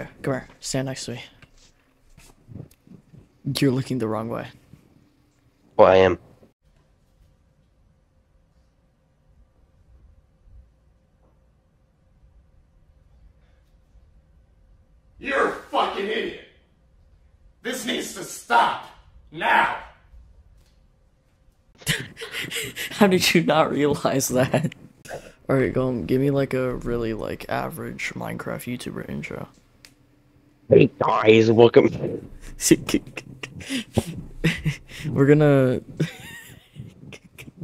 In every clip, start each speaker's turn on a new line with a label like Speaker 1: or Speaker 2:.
Speaker 1: here. Come here. Stand next to me. You're looking the wrong way.
Speaker 2: Well, I am.
Speaker 3: You're a fucking idiot. This needs to stop. Now.
Speaker 1: How did you not realize that? Alright, go on, give me like a really like average Minecraft YouTuber intro.
Speaker 2: Hey guys, welcome.
Speaker 1: We're gonna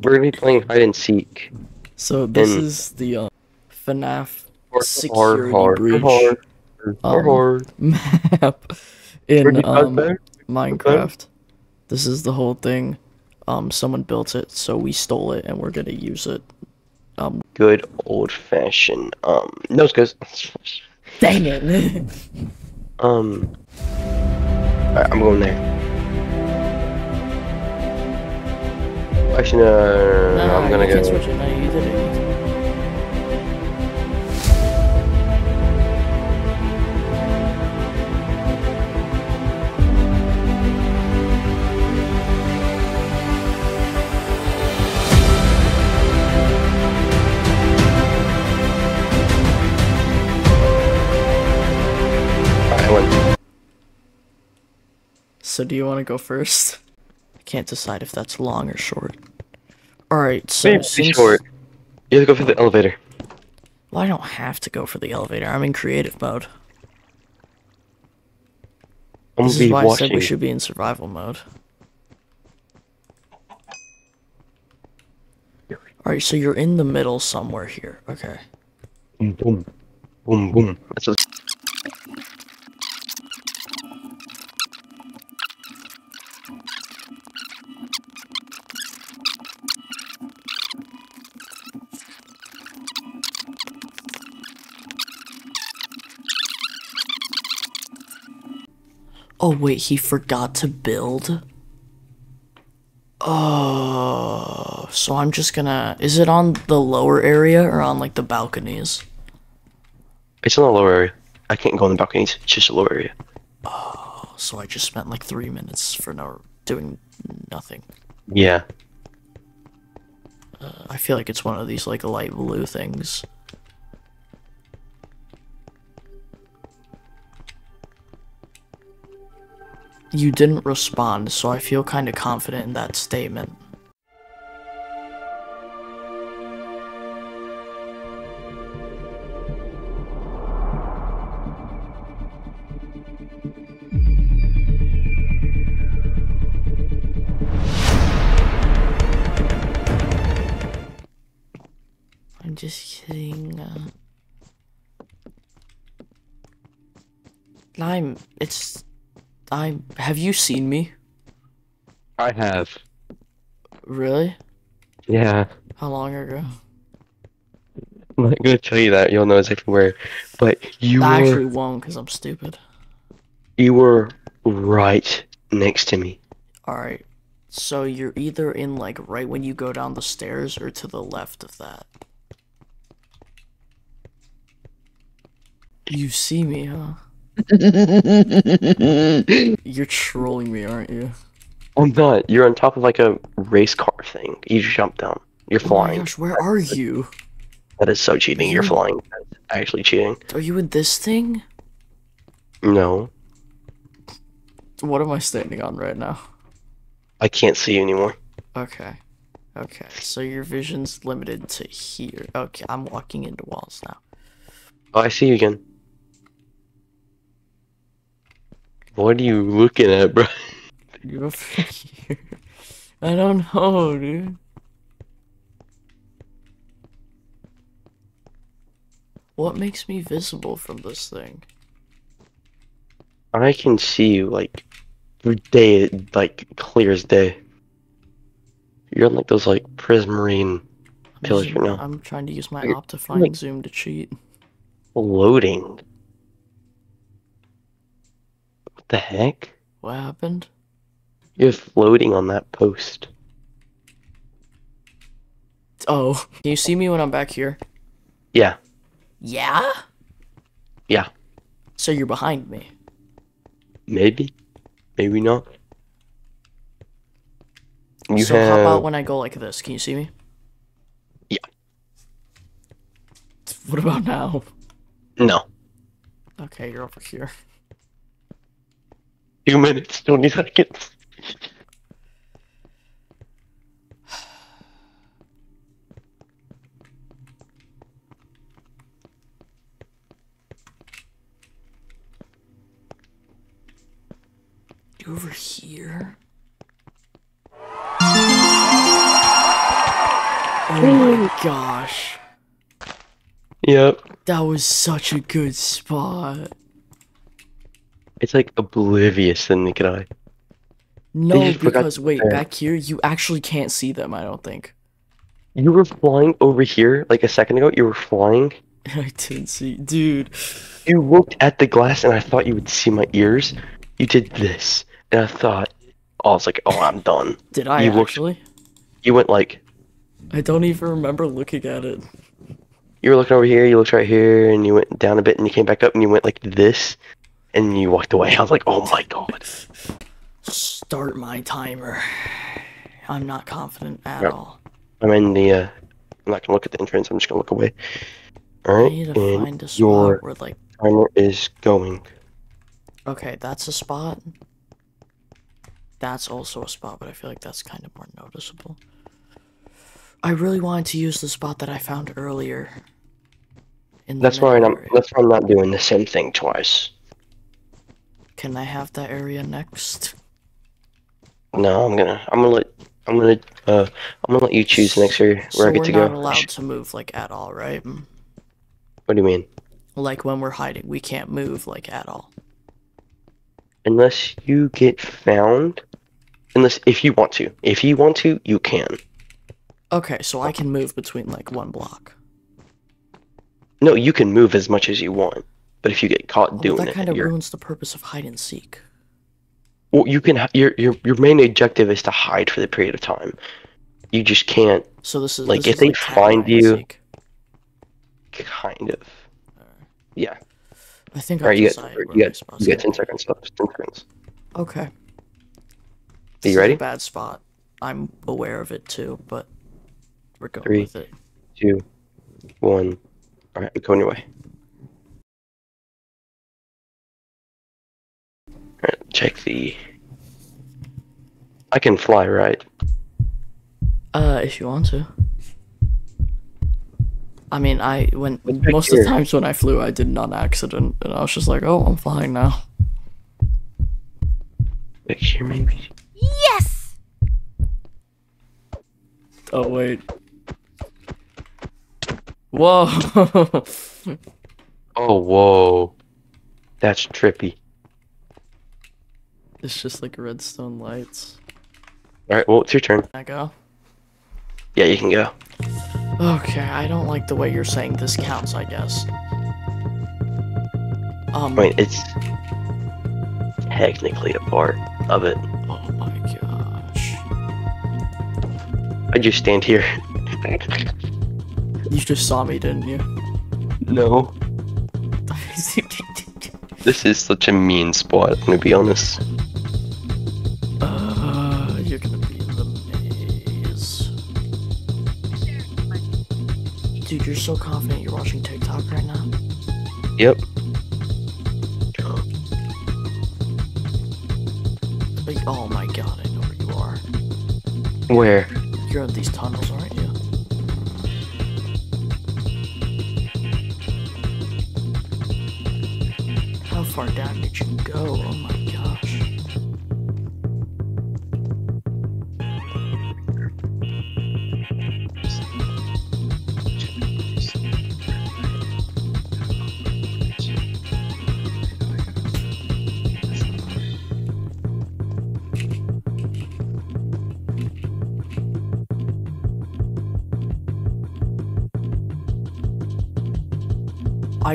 Speaker 2: We're gonna be playing hide and seek.
Speaker 1: so this
Speaker 2: And-
Speaker 1: is the um, FNAF
Speaker 2: Hard,
Speaker 1: security
Speaker 2: hard,
Speaker 1: breach
Speaker 2: hard, hard,
Speaker 1: um, map in um. Minecraft. This is the whole thing. Um, someone built it, so we stole it, and we're gonna use it.
Speaker 2: Um, good old fashioned um nose goes.
Speaker 1: Dang it!
Speaker 2: Um I'm going there. Actually no, no, no, no, I'm gonna go
Speaker 1: So do you want to go first? I can't decide if that's long or short. All right, so
Speaker 2: Maybe
Speaker 1: since
Speaker 2: short. You have to go for the elevator.
Speaker 1: well, I don't have to go for the elevator. I'm in creative mode.
Speaker 2: I'm
Speaker 1: This is why I said we should be in survival mode. All right, so you're in the middle somewhere here. Okay.
Speaker 2: Boom, boom, boom, boom. That's what-
Speaker 1: Oh wait, he forgot to build. Oh, so I'm just gonna. Is it on the lower area or on like the balconies?
Speaker 2: It's in the lower area. I can't go on the balconies. It's just a lower area.
Speaker 1: Oh, so I just spent like three minutes for no doing nothing.
Speaker 2: Yeah.
Speaker 1: Uh, I feel like it's one of these like light blue things. You didn't respond, so I feel kind of confident in that statement. I'm just kidding. Uh... I'm. It's. I'm. Have you seen me?
Speaker 2: I have.
Speaker 1: Really?
Speaker 2: Yeah.
Speaker 1: How long ago?
Speaker 2: I'm not gonna tell you that. You'll know exactly where. But you
Speaker 1: I
Speaker 2: were
Speaker 1: actually won't, cause I'm stupid.
Speaker 2: you were right next to me.
Speaker 1: All right. So you're either in like right when you go down the stairs or to the left of that. You see me, huh? You're trolling me, aren't you?
Speaker 2: I'm not. You're on top of like a race car thing. You jump down. You're
Speaker 1: Oh
Speaker 2: flying.
Speaker 1: gosh, where are you?
Speaker 2: That is so cheating. You're flying. That's actually cheating.
Speaker 1: Are you in this thing?
Speaker 2: No.
Speaker 1: What am I standing on right now?
Speaker 2: I can't see you anymore.
Speaker 1: Okay. Okay. So your vision's limited to here. Okay, I'm walking into walls now.
Speaker 2: Oh, I see you again. What are you looking at, bro?
Speaker 1: Over here. I don't know, dude. What makes me visible from this thing?
Speaker 2: I can see you like day, like clear as day. You're on like those like prismarine pillars right now.
Speaker 1: I'm trying to use my
Speaker 2: You're-
Speaker 1: Optifine
Speaker 2: like-
Speaker 1: zoom to cheat.
Speaker 2: Loading. What the heck?
Speaker 1: What happened?
Speaker 2: You're floating on that post.
Speaker 1: Oh, can you see me when I'm back here?
Speaker 2: Yeah.
Speaker 1: Yeah?
Speaker 2: Yeah.
Speaker 1: So you're behind me.
Speaker 2: Maybe, maybe not. You
Speaker 1: so
Speaker 2: have
Speaker 1: how about when I go like this? Can you see me?
Speaker 2: Yeah.
Speaker 1: What about now?
Speaker 2: no
Speaker 1: Okay, you're over here.
Speaker 2: Two minutes, twenty seconds.
Speaker 1: You over here? Oh my gosh.
Speaker 2: Yep,
Speaker 1: That was such a good spot.
Speaker 2: It's like oblivious to the naked eye.
Speaker 1: No, because wait,
Speaker 2: prepare.
Speaker 1: back here you actually can't see them, I don't think.
Speaker 2: You were flying over here like a second ago. You were flying.
Speaker 1: I didn't see dude.
Speaker 2: You looked at the glass, and I thought you would see my ears. You did this, and I thought, oh, I was like, oh, I'm done.
Speaker 1: Did I
Speaker 2: You looked-
Speaker 1: actually?
Speaker 2: You went like,
Speaker 1: I don't even remember looking at it.
Speaker 2: you were looking over here, you looked right here, and you went down a bit, and you came back up, and you went like this, and you walked away. I was like, oh my god.
Speaker 1: Start my timer. I'm not confident at all.
Speaker 2: I'm in the. Uh, I'm not gonna look at the entrance. I'm just gonna look away. All right,
Speaker 1: I
Speaker 2: right,
Speaker 1: need to
Speaker 2: and
Speaker 1: find a spot
Speaker 2: your
Speaker 1: where like
Speaker 2: timer is going.
Speaker 1: okay, that's a spot. That's also a spot, but I feel like that's kind of more noticeable. I really wanted to use the spot that I found earlier.
Speaker 2: That's why I'm. That's why I'm not doing the same thing twice.
Speaker 1: Can I have that area next?
Speaker 2: No, I'm gonna. I'm gonna let. I'm gonna. Uh, I'm gonna let you choose the next area where
Speaker 1: so
Speaker 2: I get to go.
Speaker 1: we're not allowed to move like at all, right?
Speaker 2: What do you mean?
Speaker 1: Like when we're hiding, we can't move like at all.
Speaker 2: Unless you get found. Unless if you want to. If you want to, you can.
Speaker 1: Okay, so I can move between like one block.
Speaker 2: No, you can move as much as you want. But if you get caught
Speaker 1: Well,
Speaker 2: doing
Speaker 1: that
Speaker 2: it,
Speaker 1: kind of ruins the purpose of hide and seek.
Speaker 2: well, you can. Your your your main objective is to hide for the period of time. You just can't.
Speaker 1: So this is
Speaker 2: Like,
Speaker 1: this
Speaker 2: if
Speaker 1: is
Speaker 2: they
Speaker 1: cat
Speaker 2: find you- Kind of. Yeah.
Speaker 1: I think
Speaker 2: All right, you
Speaker 1: where
Speaker 2: you get you get
Speaker 1: gonna
Speaker 2: ten seconds left. Ten seconds.
Speaker 1: Okay.
Speaker 2: Are
Speaker 1: This
Speaker 2: you
Speaker 1: is
Speaker 2: ready?
Speaker 1: A bad spot. I'm aware of it too, but we're going
Speaker 2: Three.
Speaker 1: with it.
Speaker 2: Two, one. All right, I'm going your way. Check the. I can fly, right?
Speaker 1: Uh, if you want to. I mean, I when
Speaker 2: What's back
Speaker 1: most of the times when I flew, I did not accident, and I was just like, "Oh, I'm flying now."
Speaker 2: Back here, maybe.
Speaker 4: Yes!
Speaker 1: Oh wait. Whoa!
Speaker 2: Oh, whoa. That's trippy.
Speaker 1: It's just like redstone lights.
Speaker 2: All right, well, it's your turn.
Speaker 1: Can I go?
Speaker 2: Yeah, you can go.
Speaker 1: Okay, I don't like the way you're saying this counts. I guess. Um.
Speaker 2: Wait, it's technically a part of it.
Speaker 1: Oh my gosh.
Speaker 2: I just stand here.
Speaker 1: You just saw me, didn't you?
Speaker 2: no. This is such a mean spot, I'm gonna be honest.
Speaker 1: You're so confident you're watching TikTok right now.
Speaker 2: Yep.
Speaker 1: Like, oh my god, I know where you are.
Speaker 2: Where?
Speaker 1: You're in these tunnels, aren't you? How far down did you go? Oh my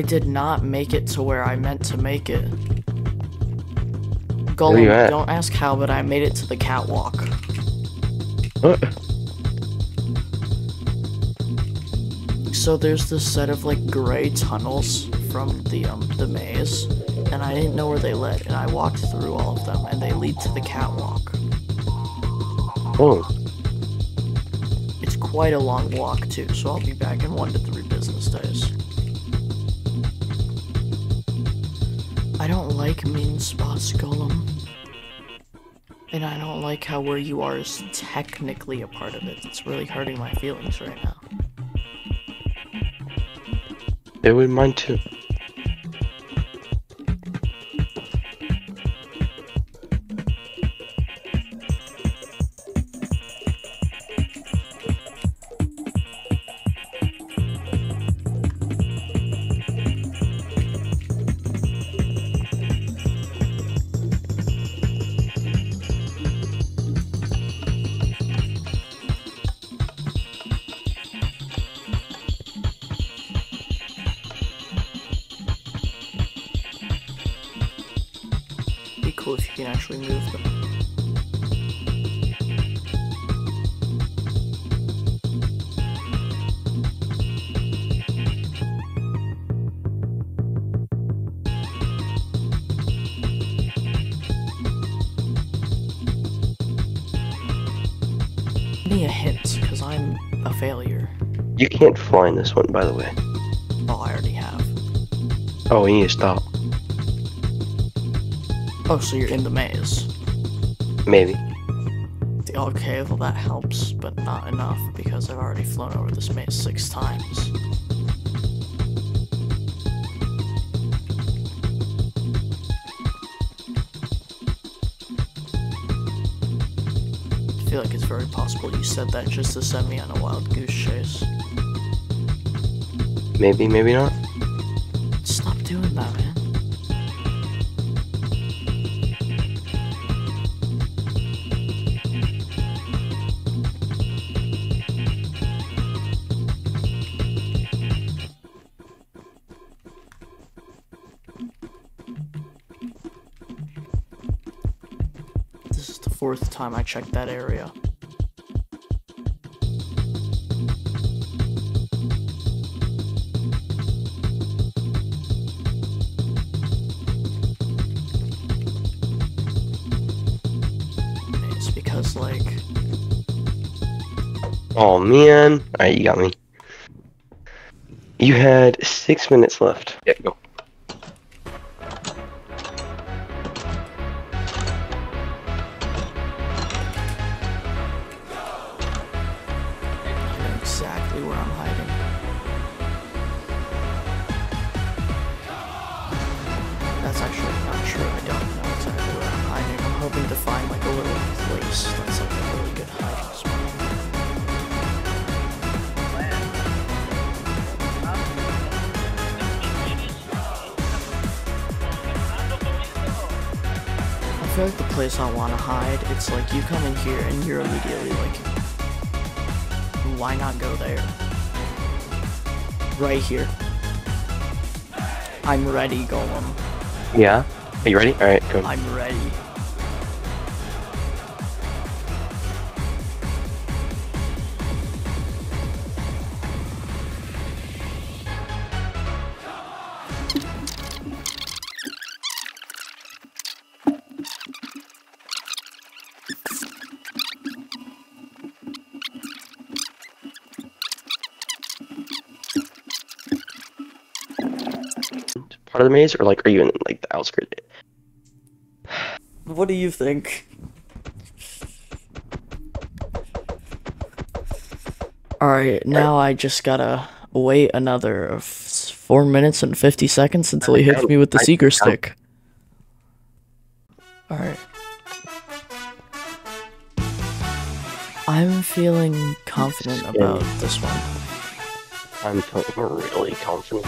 Speaker 1: I did not make it to where I meant to make it. Golem, don't ask how, but I made it to the catwalk.
Speaker 2: What?
Speaker 1: So there's this set of like gray tunnels from the um the maze, and I didn't know where they led, and I walked through all of them, and they lead to the catwalk.
Speaker 2: Oh,
Speaker 1: It's quite a long walk too, so I'll be back in one to three business days. Don't like mean spots, Golem. And I don't like how where you are is technically a part of it. It's really hurting my feelings right now.
Speaker 2: it would mine too.
Speaker 1: Cool if you can actually move them. Give me a hint, because I'm a failure.
Speaker 2: You can't fly in this one, by the way.
Speaker 1: Oh, I already have.
Speaker 2: Oh, we need to stop.
Speaker 1: Oh, so you're in the maze.
Speaker 2: Maybe.
Speaker 1: Okay, well that helps, but not enough because I've already flown over this maze six times. I feel like it's very possible you said that just to send me on a wild goose chase.
Speaker 2: Maybe, maybe not.
Speaker 1: Fourth time I checked that area. It's because, like,
Speaker 2: Oh man. Alright, you got me. You had six minutes left. Yeah, go.
Speaker 1: Where I'm hiding. That's actually not true. I don't know exactly where I'm hiding. I'm hoping to find like a little place that's like a really good hiding spot. I feel like the place I want to hide, it's like you come in here and you're immediately like, why not go there? Right here. I'm ready, Golem.
Speaker 2: Yeah? Are you ready? Alright, go.
Speaker 1: I'm ready.
Speaker 2: Of the maze, or like, are you in like the outskirts?
Speaker 1: What do you think? Alright, now I just gotta wait another 4 minutes and 50 seconds until he hits me with the seeker stick. Alright. I'm feeling confident about this one.
Speaker 2: I'm feeling really confident.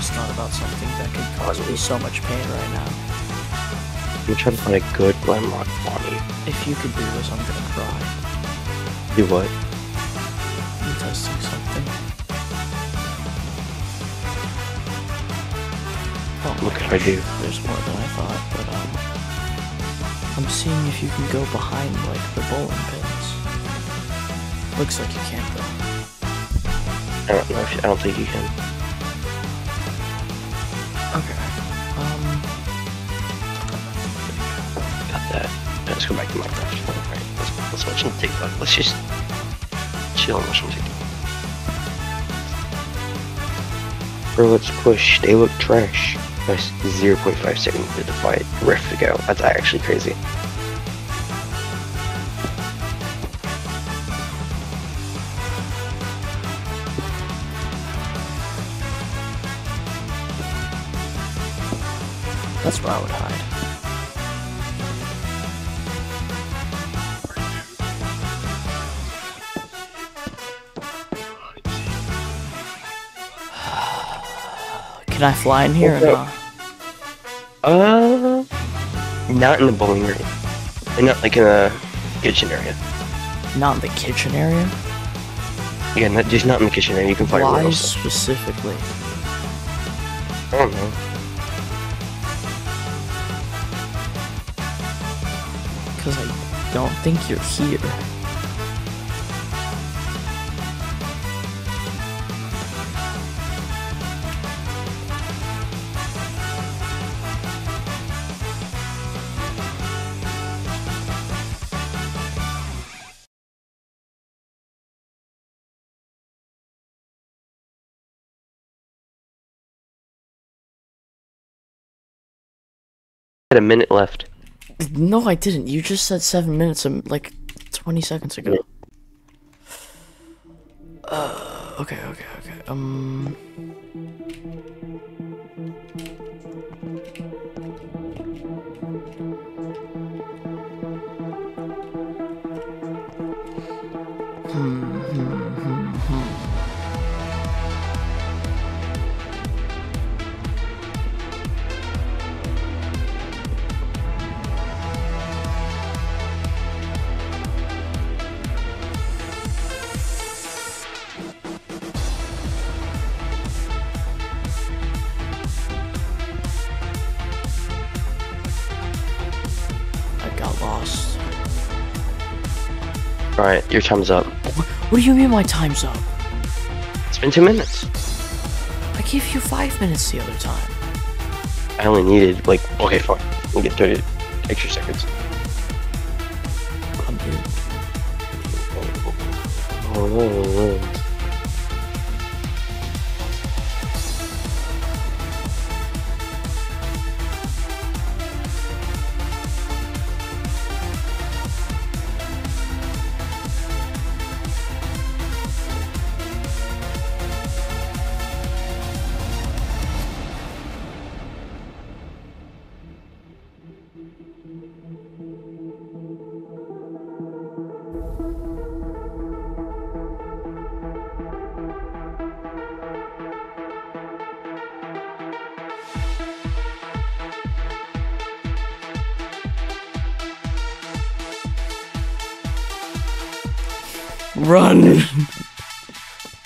Speaker 1: Just thought about something that could cause me so much pain right now.
Speaker 2: I'm trying to find a good landmark body.
Speaker 1: If you could do this, I'm gonna cry.
Speaker 2: Do what?
Speaker 1: I'm testing something. Oh,
Speaker 2: What could I do?
Speaker 1: There's more than I thought, but um, I'm seeing if you can go behind like the bowling pins. Looks like you can't though.
Speaker 2: I don't know if I don't think you can. Let's watch some TikTok. Let's just chill and watch some TikTok. Bro, let's push. They look trash. That's 0.5 seconds to fight. ref to go. That's actually crazy.
Speaker 1: That's where I would hide. Can I fly in here or not?
Speaker 2: Uh, not in the bowling area. And not like in a kitchen area.
Speaker 1: Not in the kitchen area?
Speaker 2: Yeah, not, just not in the kitchen area. You can fly
Speaker 1: Why
Speaker 2: else.
Speaker 1: specifically?
Speaker 2: I don't know.
Speaker 1: Because I don't think you're here.
Speaker 2: Had a minute left.
Speaker 1: No, I didn't. You just said seven minutes, um, like 20 seconds ago. Uh, okay, okay, okay. Um.
Speaker 2: Alright, your time's up.
Speaker 1: What, what do you mean my time's up?
Speaker 2: It's been two minutes.
Speaker 1: I gave you five minutes the other time.
Speaker 2: I only needed, like, okay, fine. You get 30 extra seconds.
Speaker 1: I'm dude.
Speaker 2: Oh, oh, oh, oh.
Speaker 1: Run!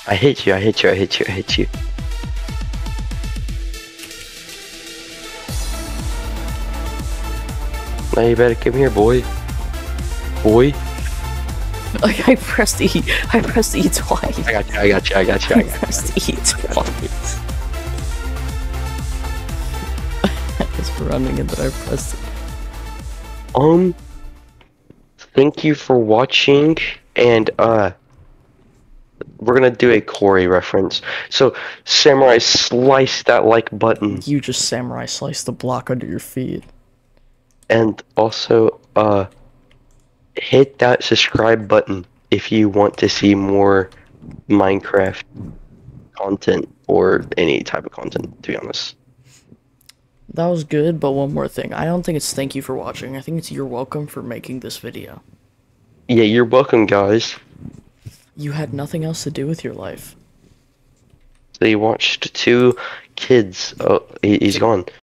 Speaker 2: I hate you, I hate you, I hate you, I hate you. Now you better come here, boy. Boy.
Speaker 1: Like I pressed E. I pressed E twice.
Speaker 2: I got you, I got you, I got you, I
Speaker 1: I
Speaker 2: got you.
Speaker 1: pressed E twice. I was running and then I pressed.
Speaker 2: Um, thank you for watching, and uh, we're gonna do a Cory reference. So, Samurai, slice that like button,
Speaker 1: You just samurai sliced the block under your feet.
Speaker 2: and also uh, hit that subscribe button if you want to see more Minecraft content or any type of content. To be honest,
Speaker 1: That was good, but one more thing. I don't think it's thank you for watching. I think it's you're welcome for making this video.
Speaker 2: Yeah, you're welcome, guys.
Speaker 1: You had nothing else to do with your life.
Speaker 2: They watched two kids. Oh, he, he's gone.